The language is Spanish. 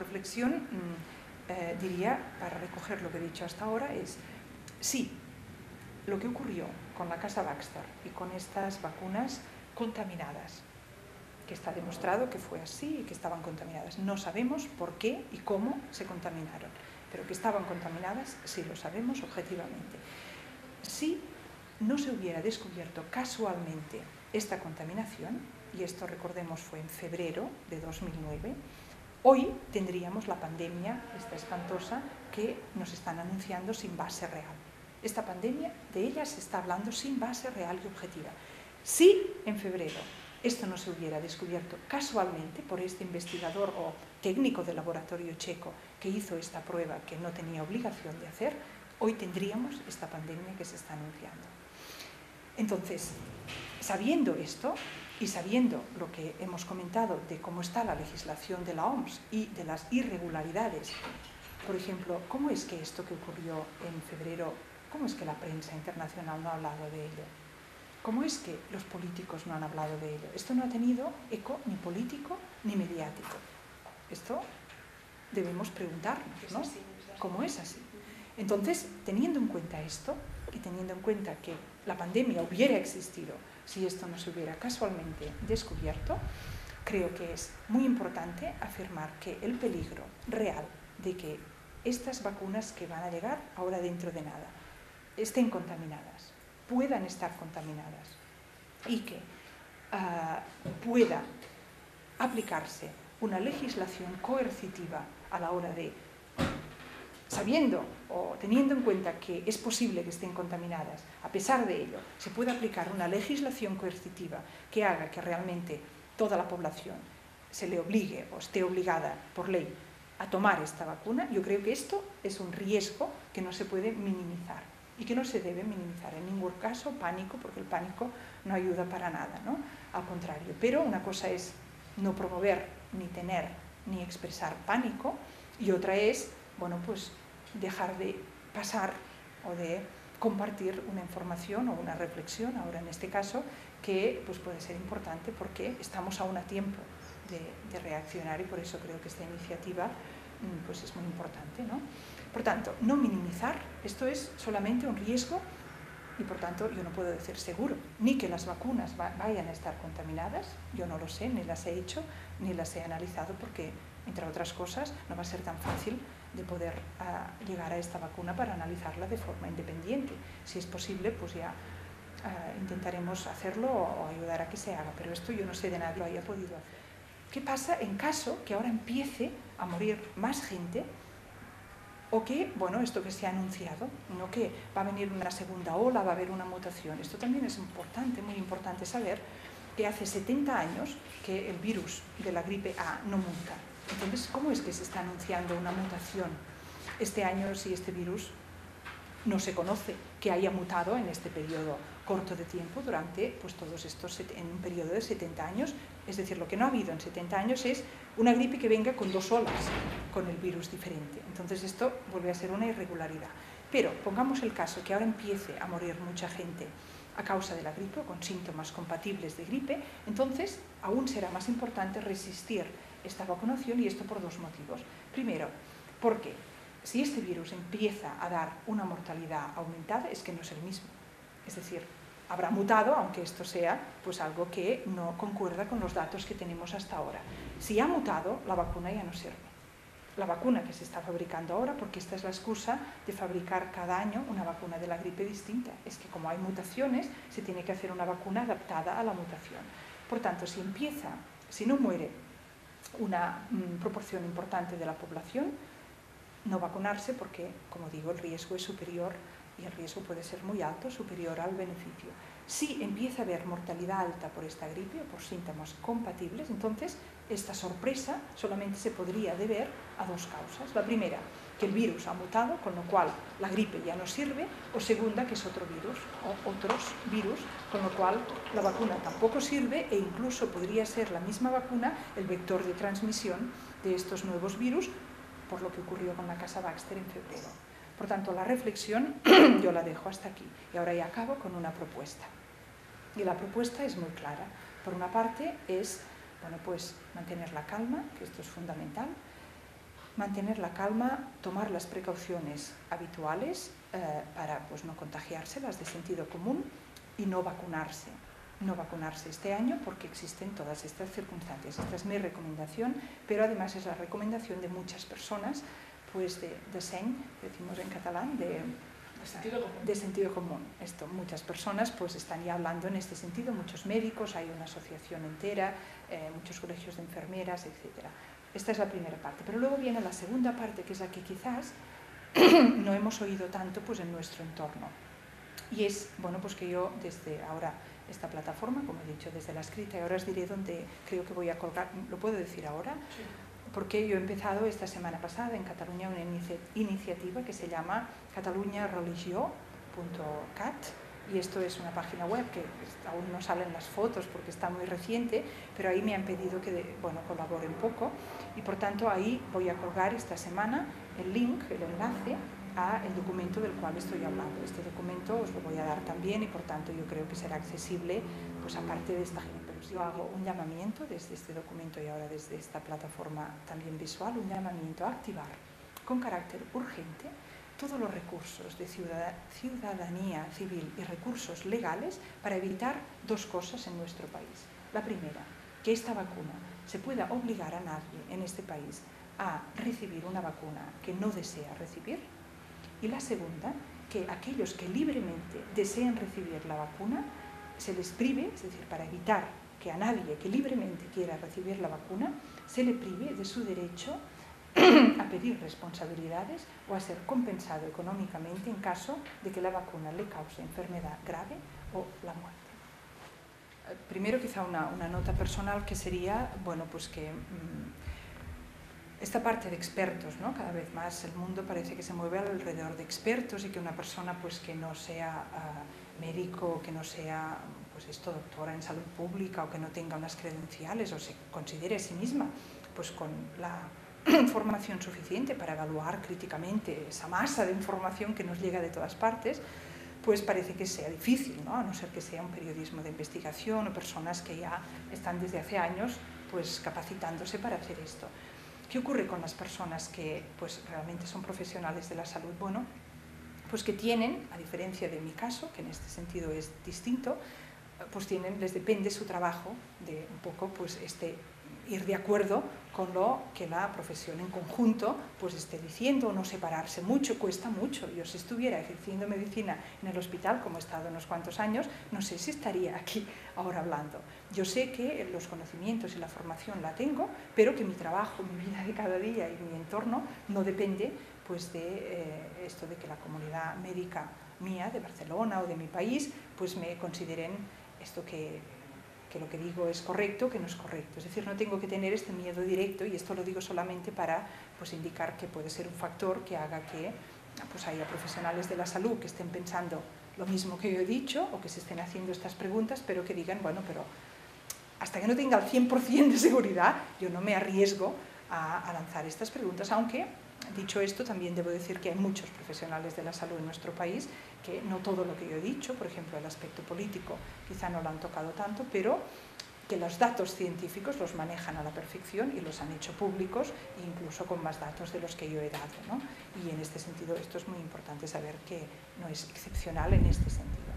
reflexión mm, eh, diría, para recoger lo que he dicho hasta ahora, es sí, lo que ocurrió con la casa Baxter y con estas vacunas contaminadas, que está demostrado que fue así y que estaban contaminadas. No sabemos por qué y cómo se contaminaron, pero que estaban contaminadas sí lo sabemos objetivamente. Si no se hubiera descubierto casualmente esta contaminación, y esto recordemos fue en febrero de 2009, hoy tendríamos la pandemia, esta espantosa, que nos están anunciando sin base real. Esta pandemia, de ella se está hablando sin base real y objetiva. Si en febrero esto no se hubiera descubierto casualmente por este investigador o técnico del laboratorio checo que hizo esta prueba que no tenía obligación de hacer, hoy tendríamos esta pandemia que se está anunciando. Entonces, sabiendo esto y sabiendo lo que hemos comentado de cómo está la legislación de la OMS y de las irregularidades, por ejemplo, ¿cómo es que esto que ocurrió en febrero, cómo es que la prensa internacional no ha hablado de ello? ¿Cómo es que los políticos no han hablado de ello? Esto no ha tenido eco ni político ni mediático. Esto debemos preguntarnos, ¿no? ¿Cómo es así? Entonces, teniendo en cuenta esto y teniendo en cuenta que la pandemia hubiera existido si esto no se hubiera casualmente descubierto, creo que es muy importante afirmar que el peligro real de que estas vacunas que van a llegar ahora dentro de nada estén contaminadas, puedan estar contaminadas y que ah, pueda aplicarse una legislación coercitiva a la hora de, sabiendo o teniendo en cuenta que es posible que estén contaminadas, a pesar de ello, se pueda aplicar una legislación coercitiva que haga que realmente toda la población se le obligue o esté obligada por ley a tomar esta vacuna, yo creo que esto es un riesgo que no se puede minimizar y que no se debe minimizar en ningún caso pánico, porque el pánico no ayuda para nada, ¿no? al contrario. Pero una cosa es no promover, ni tener, ni expresar pánico, y otra es, bueno, pues dejar de pasar o de compartir una información o una reflexión, ahora en este caso, que pues puede ser importante porque estamos aún a tiempo de, de reaccionar y por eso creo que esta iniciativa mm, pues es muy importante. ¿no? Por tanto, no minimizar, esto es solamente un riesgo y por tanto yo no puedo decir seguro, ni que las vacunas vayan a estar contaminadas, yo no lo sé, ni las he hecho, ni las he analizado porque, entre otras cosas, no va a ser tan fácil de poder uh, llegar a esta vacuna para analizarla de forma independiente. Si es posible, pues ya uh, intentaremos hacerlo o, o, ayudar a que se haga, pero esto yo no sé de nadie lo haya podido hacer. ¿Qué pasa en caso que ahora empiece a morir más gente o que, bueno, esto que se ha anunciado, no que va a venir una segunda ola, va a haber una mutación. Esto también es importante, muy importante saber que hace 70 años que el virus de la gripe A no muta. Entonces, ¿cómo es que se está anunciando una mutación este año si este virus no se conoce que haya mutado en este periodo corto de tiempo durante pues, todos estos, en un periodo de 70 años. Es decir, lo que no ha habido en 70 años es una gripe que venga con dos olas, con el virus diferente. Entonces esto vuelve a ser una irregularidad. Pero pongamos el caso que ahora empiece a morir mucha gente a causa de la gripe o con síntomas compatibles de gripe, entonces aún será más importante resistir esta vacunación y esto por dos motivos. Primero, porque si este virus empieza a dar una mortalidad aumentada es que no es el mismo. Es decir, habrá mutado, aunque esto sea pues algo que no concuerda con los datos que tenemos hasta ahora. Si ha mutado, la vacuna ya no sirve. La vacuna que se está fabricando ahora, porque esta es la excusa de fabricar cada año una vacuna de la gripe distinta, es que como hay mutaciones, se tiene que hacer una vacuna adaptada a la mutación. Por tanto, si empieza, si no muere una mm, proporción importante de la población, no vacunarse porque, como digo, el riesgo es superior y el riesgo puede ser muy alto, superior al beneficio. Si empieza a haber mortalidad alta por esta gripe o por síntomas compatibles, entonces esta sorpresa solamente se podría deber a dos causas. La primera, que el virus ha mutado, con lo cual la gripe ya no sirve, o segunda, que es otro virus o otros virus, con lo cual la vacuna tampoco sirve e incluso podría ser la misma vacuna el vector de transmisión de estos nuevos virus, por lo que ocurrió con la casa Baxter en febrero. Por tanto, la reflexión yo la dejo hasta aquí y ahora ya acabo con una propuesta. Y la propuesta es muy clara. Por una parte es bueno, pues mantener la calma, que esto es fundamental, mantener la calma, tomar las precauciones habituales eh, para pues, no contagiarse, las de sentido común, y no vacunarse. No vacunarse este año porque existen todas estas circunstancias. Esta es mi recomendación, pero además es la recomendación de muchas personas, pues de, de sen, decimos en catalán, de, De sentido común. de sentido común. Esto, muchas personas pues están ya hablando en este sentido, muchos médicos, hay una asociación entera, eh, muchos colegios de enfermeras, etc. Esta es la primera parte. Pero luego viene la segunda parte, que es la que quizás no hemos oído tanto pues, en nuestro entorno. Y es, bueno, pues que yo desde ahora esta plataforma, como he dicho, desde la escrita, y ahora os diré dónde creo que voy a colgar, ¿lo puedo decir ahora? Sí. porque yo he empezado esta semana pasada en Cataluña una inici- iniciativa que se llama cataluñareligió.cat y esto es una página web que aún no salen las fotos porque está muy reciente, pero ahí me han pedido que bueno, colabore un poco y por tanto ahí voy a colgar esta semana el link, el enlace a el documento del cual estoy hablando. Este documento os lo voy a dar también y por tanto yo creo que será accesible pues aparte de esta gente. Pero yo hago un llamamiento desde este documento y ahora desde esta plataforma también visual, un llamamiento a activar con carácter urgente todos los recursos de ciudad- ciudadanía civil y recursos legales para evitar dos cosas en nuestro país. La primera, que esta vacuna se pueda obligar a nadie en este país a recibir una vacuna que no desea recibir. Y la segunda, que aquellos que libremente deseen recibir la vacuna se les prive, es decir, para evitar que a nadie que libremente quiera recibir la vacuna se le prive de su derecho a pedir responsabilidades o a ser compensado económicamente en caso de que la vacuna le cause enfermedad grave o la muerte. Eh, Primero quizá una, una nota personal que sería, bueno, pues que mm, esta parte de expertos, ¿no? Cada vez más el mundo parece que se mueve alrededor de expertos y que una persona pues que no sea ah, médico, que no sea pues esto doctora en salud pública o que no tenga unas credenciales o se considere a sí misma pues con la formación suficiente para evaluar críticamente esa masa de información que nos llega de todas partes, pues parece que sea difícil, ¿no? a no ser que sea un periodismo de investigación o personas que ya están desde hace años pues capacitándose para hacer esto. ¿Qué ocurre con las personas que pues realmente son profesionales de la salud? Bueno, pues que tienen, a diferencia de mi caso, que en este sentido es distinto, pues tienen, les depende su trabajo de un poco pues este ir de acuerdo con lo que la profesión en conjunto pues esté diciendo, no separarse mucho, cuesta mucho. Yo si estuviera ejerciendo medicina en el hospital, como he estado unos cuantos años, no sé si estaría aquí ahora hablando. Yo sé que los conocimientos y la formación la tengo, pero que mi trabajo, mi vida de cada día y mi entorno no depende pues de eh, esto de que la comunidad médica mía de Barcelona o de mi país pues me consideren esto que, que lo que digo es correcto, que no es correcto. Es decir, no tengo que tener este miedo directo y esto lo digo solamente para pues, indicar que puede ser un factor que haga que pues, haya profesionales de la salud que estén pensando lo mismo que yo he dicho o que se estén haciendo estas preguntas, pero que digan, bueno, pero hasta que no tenga el 100% de seguridad, yo no me arriesgo a, a lanzar estas preguntas, aunque Dicho esto, también debo decir que hay muchos profesionales de la salud en nuestro país que no todo lo que yo he dicho, por ejemplo, el aspecto político, quizá no lo han tocado tanto, pero que los datos científicos los manejan a la perfección y los han hecho públicos, incluso con más datos de los que yo he dado. ¿no? Y en este sentido, esto es muy importante saber que no es excepcional en este sentido.